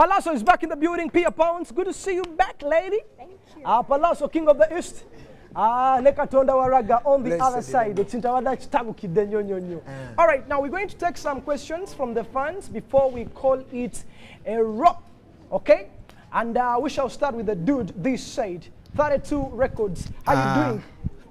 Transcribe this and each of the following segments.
Pallaso is back in the building. Pia Pounds, good to see you back, lady. Thank you. Uh, Pallaso, king of the east. Ah, ne katonda wa on the Blessed other be side. Ekintawada kitabukidde nnyo nnyo nnyo. All right, now we're going to take some questions from the fans before we call it a wrap. Okay? And uh, we shall start with the dude this side. 32 records. How you Uh, doing?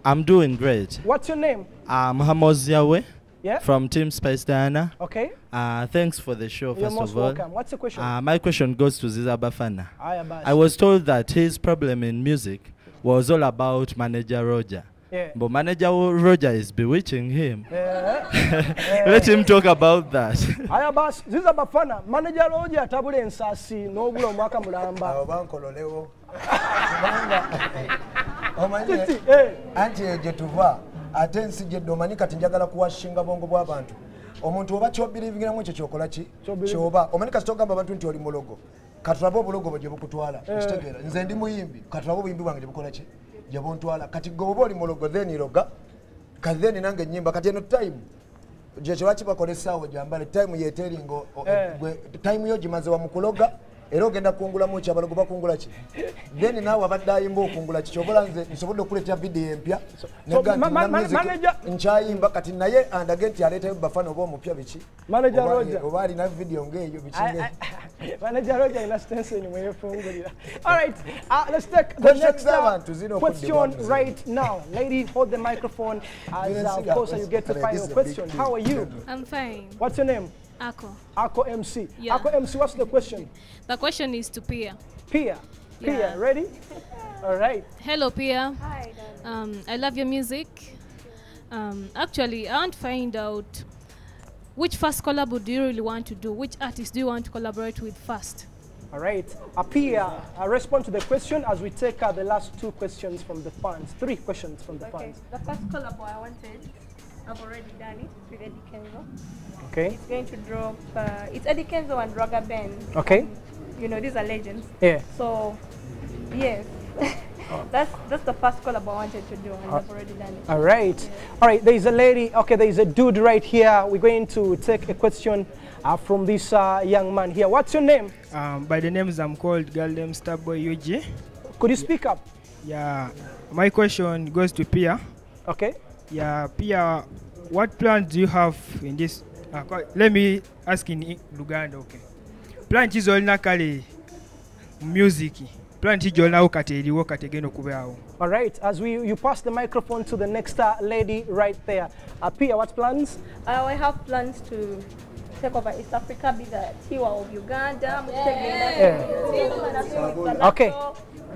I'm doing great. What's your name? I'm Hamos Yahweh Yeah? from Team Spice Diana. Okay. Uh, thanks for the show, You're first most of all. welcome. What's the question? Uh, my question goes to Ziza Bafana. I. I was told that his problem in music was all about manager Roger. Yeah. But manager Roger is bewitching him. Yeah. yeah. Let him talk about that. aya basi ziza bafana manager Roger atabula ensasi n'obula omwaka mulamba awo bankololewo kubanga omanye Titi, eh. anti gye tuva ate ensi gyedde omanyi kati njagala kuwashinga bwongo bw'abantu omuntu oba kyobirivingiramu ekyo kyokola ki? Kyoba. Omanyi kati togamba abantu nti oli mulogo. Katulabe obulogo bwe gye bukutwala okitegeera nze ndi muyimbi. Katulabe obuyimbi bwange gye bukola ki? Gye buntwala. Kati gwe oba oli mulogo then roga kati then nange enyimba kati eno time gyekyo lwaki bakola essaawa gyambale? Time yeeteringa o- o- Eh. time yo gimaze wa mukuloga era ogenda kungulamu ki abalogo bakungula ki? Then naawe abadde ayimba okungula ki? Kyobola nze nsobodde okuleetera vidiyo empya. Nkyayimba kati naye andage nti aleetayo bafana oba omupya biki? Oba alina vidiyo ngaeyo bikiabantu zino question right now. Lady hold the microphone. As uh, of course you get to fire your question. how are you? I'm fine. What's your name? Ako. Ako MC. Yeah. Ako MC, what's the question? The question is to Pia. Pia. Pia, Yeah. ready? All right. Hello, Pia. Hi. Um, I love your music. Um, actually, I want to find out which first collab do you really want to do? Which artist do you want to collaborate with first? All right. Uh, Pia, uh, respond to the question as we take uh, the last two questions from the fans. Three questions from the Okay, fans. the first collab I wanted, I've already done it with Eddie Kenzo. Okay. It's going to drop, uh, it's Eddie Kenzo and Raga Ben. Okay. You know, these are legends. Yeah. So, yes. that's that's the first collab I wanted to do, and I've already done it. All right. All right. There is a lady. Okay. There is a dude right here. We're going to take a question uh, from this uh, young man here. What's your name? Um, by the names I'm called Galdem Starboy UG. Could you speak up? Yeah, my question goes to Pia. Okay. Yeah, Pia, what plans do you have in this? Uh, let me ask in Luganda, okay. Plan chizo zolina kale mu music plan kati eriwo kati egenda okubaawo All right. As we you pass the microphone to the next uh, lady right there. Uh, Pia, what plans? Uh, I have plans to take over East Africa, be the Tiwa of Uganda. Yeah. Yeah. Okay.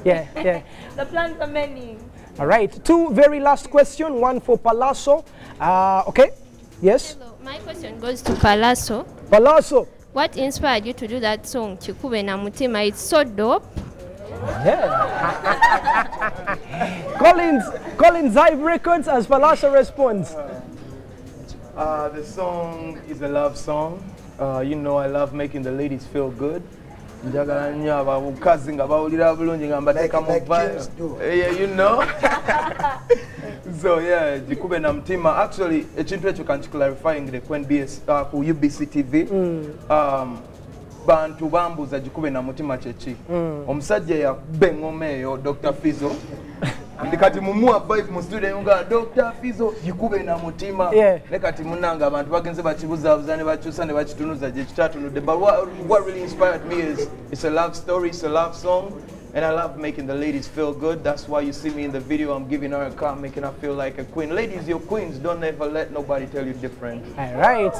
Yeah. Yeah. The plans are many. All right. Two very last question. One for Pallaso. Uh, okay. Yes. Hello, my question goes to Pallaso. Pallaso. What inspired you to do that song, Chikube na Mutima? It's so dope. Yeah. Collins. Collins Hive Records as Pallaso responds. Uh, the song is a love song. Uh, you know I love making the ladies feel good. Njagala nnyo abavukazi nga bawulira bulungi nga mbateeka mu. Eh, yeah, you know? So yeah gikube na mutima. Actually ekintu ekyo kankiclarifyingire ku uh, ku UBC TV um, bantu bambuuza gikube na mutima kyeki omusajja yakubba engoma eyo dr. Fizo ndi kati mumuwa vibe mu nga dr fizo gikube na mutima Yeah. ne kati munanga abantu bagenze bakibuzaabuza ne bakyusa ne bakitunuza gye kitatunudde but what, what really inspired me is it's a love story it's a love song and I love making the ladies feel good. That's why you see me in the video. I'm giving her a car, making her feel like a queen. Ladies, you're queens. Don't ever let nobody tell you different. All right.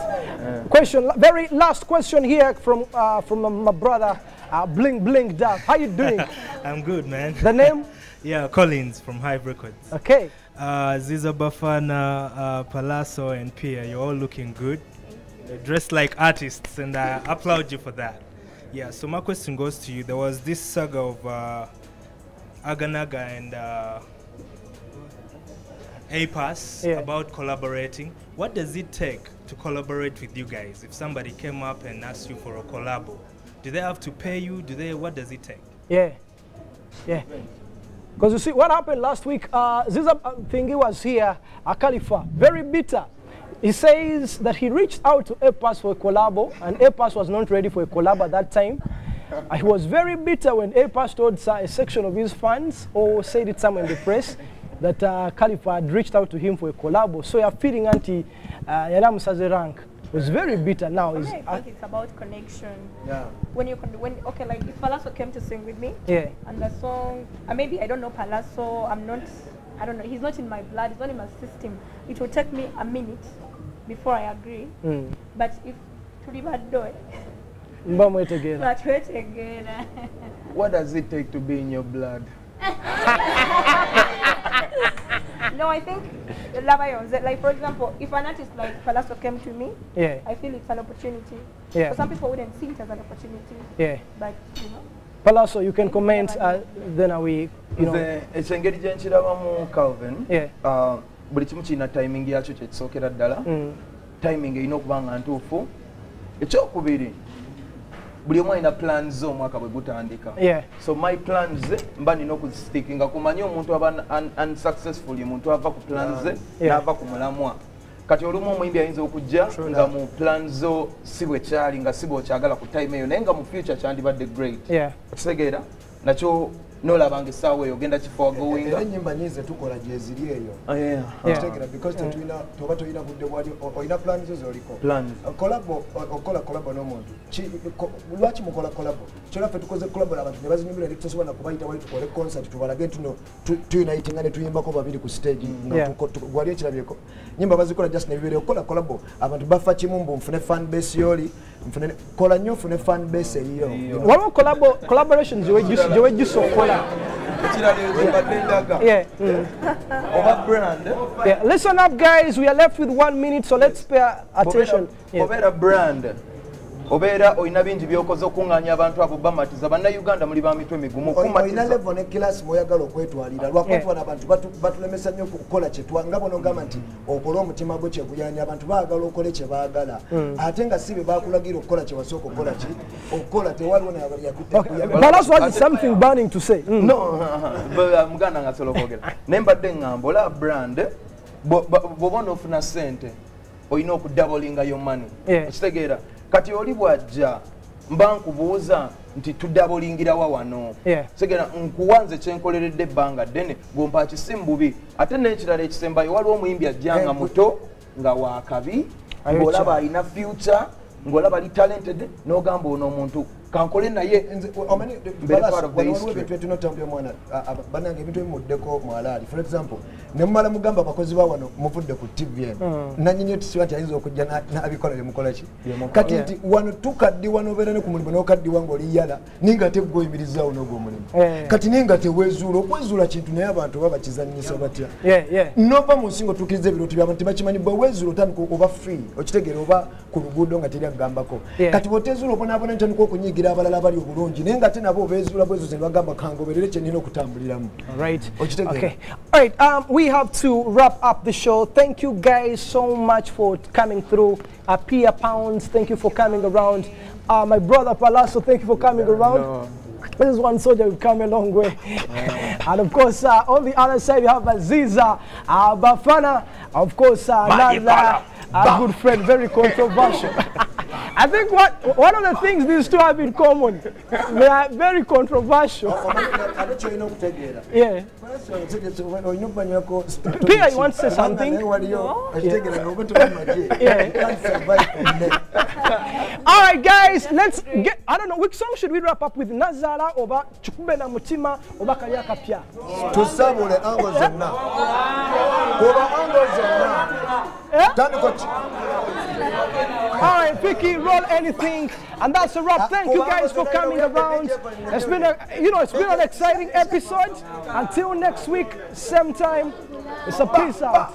Question. Very last question here from uh, from my brother uh, Bling Bling Dub. How you doing? I'm good, man. the name? Yeah, Collins from Hive Records. Okay. Uh, Zizza Bafana, uh, Pallaso, and Pia, you're all looking good. You're dressed like artists, and I applaud you for that. Yeah, so my question goes to you. There was this saga of uh, Aganaga and uh, A-Pass Yeah. about collaborating. What does it take to collaborate with you guys? If somebody came up and asked you for a collabo, do they have to pay you? Do they? What does it take? Yeah. Yeah. Because you see, what happened last week, uh, Ziza uh, Thingy was here, a Khalifa, very bitter. He says that he reached out to A-Pass for a collabo, and A-Pass was not ready for a collab at that time. Uh, he was very bitter when A-Pass told uh, a section of his fans, or said it somewhere in the press, that uh, Khalifa had reached out to him for a collabo. So you're feeling anti uh, Yanam Saze rank. Was very bitter. Now For I think it's about connection. Yeah. When you con- when okay, like if Pallaso came to sing with me, yeah. and the song, uh, maybe I don't know Pallaso, I'm not, I don't know, he's not in my blood, he's not in my system. It will take me a minute before I agree. Mm. But if Tulibadoe, Mba mwetegeera. but wait again. What does it take to be in your blood? no, I think Lava like for example, if an artist like Pallaso came to me, Yeah. I feel it's an opportunity. Yeah. So some people wouldn't see it as an opportunity, Yeah. but you know. Pallaso, you can comment. Uh, then are we, you know. nze ekyengeri gye nkirabamu calvin Yeah. uh, buli kimu kirina timing yakyo kyekisookera ddala Mm. timing erina okuba nga ntuufu ekyokubiri buli omu alina plan ze omwaka bwe gutandika Yeah. so my plans mba nina okuzistikinga kumanye omuntu aba un- unsuccessful muntu ava ku plan ze Yeah. n'ava ku mulamwa kati olumu omuyimbi ayinza okujja nga mu plan zo si bwe kyali nga si bweokyagala ku time eyo naye nga mu future kyandibadde great Yeah. okitegeera nakyo noolabanga essaawa eyo ogenda kifo wagowinga era ennyimba la zetukola gyeziri eyo Yeah. okitegeera because tetulina toba tolina budde bwali o- olina plan zo zoliko kolabo okola kolabo n'omuntu lwaki mukola kolabo kyona ffe tukoze kolabo abantu ne bazinyumira ne tusobola nakubayita wali tukole concert tubalage tuno tu- tuyunitinga ne tuyimbako babiri ku stage. Nga Yeah. tuko- tuko- gwali ekirabyeko nyimba bazikola just nebibeere okola kolabo abantu bafa kimu mbu nfune fan base yoli nfune kola nnyo nfune fan base eyiyo waliwo collabo collaborations gye wejjusa okukola yeah. mm. brand yeah. Listen up guys. We are left with one minute so let's pay attention. yeah. obeera olina bingi byokoze okuŋŋaanya abantu abo bamatiza. Bannayuganda muli bamitwe migumu olina levo ne kirasi mweoyagala okwetwalira. Lwakutwana abantu batulemesa nnyo okukola kyetwanga bonogamba nti okole omutima gwe kyeguyanja abantu baagala okole kyebaagala ate nga si be bakulagira okukola kyewasooka okukola ki? Okukola tewaliwo uh, muganda nga asobola okwogera. Naye mbadde ŋŋamba ola brand bwoba noofuna ssente olina okudabolinga yo mani okitegeera. Kati oli bw'ajja mba nkubuuza nti tudabolingirawa wano Yeah. segera nkuwa nze kyenkoleredde ebbanga ddene gompa kisimu bubi ate n'ekirala ekisembayo waliwo omuyimbi ajja nga muto nga ng'olaba kya. alina future ng'olaba ali talented n'ogamba ono omuntu kankole naye omanyi ebintu etunotambula omwana banange ebintu ebimuddeko mwalaali. For example nemumala mugamba abakozi ba wano muvudde ku tvm nanyini otisiba nti ayinza okujja na- n'abikola byemukolaki kati nti wano tukaddiwa nobeera ne ku mulimu n'okaddiwa ng'oli yala naye nga tegwoyimirizaawo n'ogwo omulimu kati naye nga teweezuula okwezuula kintu naye abantu oba bakizanyisa batya? Nova mu nsi ngaotuukiriza ebirooto byabantu tebakimanyi bwe weezuula otandika oba free okitegeera oba ku luguudo nga teri akugambako kati bwotezuula obonaabona ntandika okunyigira abalala abali obulungi naye nga ate nabo obeezuula bwezuze ne bagamba kangoberere kye nina okutambuliramu All right. Okay. All right. Um, we have to wrap up the show. Thank you guys so much for coming through. Uh, Pia Pounds, thank you for coming around. Uh, my brother Pallaso, thank you for coming around. This is one soldier we've come a long way. and of course, uh, on the other side, we have Aziza, uh, Bafana, of course, uh, another uh, good friend, very controversial. I think what one of the things these two have in common, they are very controversial. Yeah. Pia, you want to say something? All right, guys, let's get. I don't know which song should we wrap up with, Nazara oba Chukube na Mutima oba Kalya Kapya. tusabule ango zonna Oba ango zonna tandika ki All right, Vicky, roll anything, and that's a wrap. Thank you guys for coming around. It's been a, you know, it's been an exciting episode. Until next week, same time. It's a peace out.